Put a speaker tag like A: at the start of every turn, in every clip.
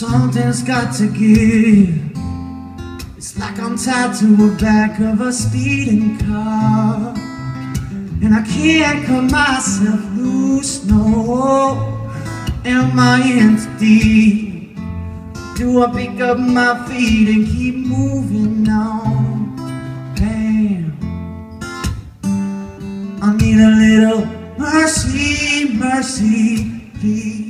A: Something's got to give. It's like I'm tied to the back of a speeding car. And I can't cut myself loose, no. Am I deep? Do I pick up my feet and keep moving on? Damn. I need a little mercy, mercy, please.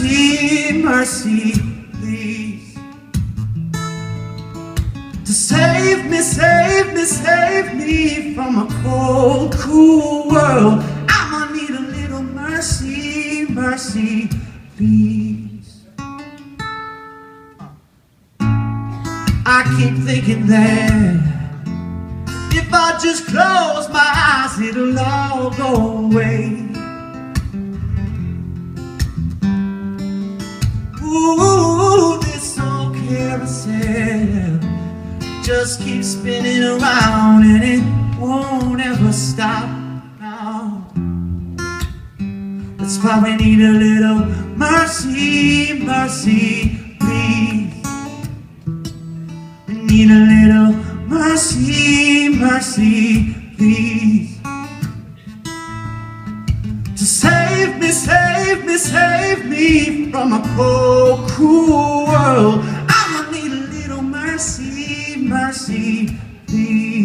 A: Mercy, mercy, please. To save me, save me, save me from a cold, cruel world. I'ma need a little mercy, mercy, please. I keep thinking that if I just close my eyes, it'll all go away. Carousel just keeps spinning around and it won't ever stop now. That's why we need a little mercy, mercy, please. We need a little mercy, mercy, please. To save me, save me, save me from a cold, cruel world. I'ma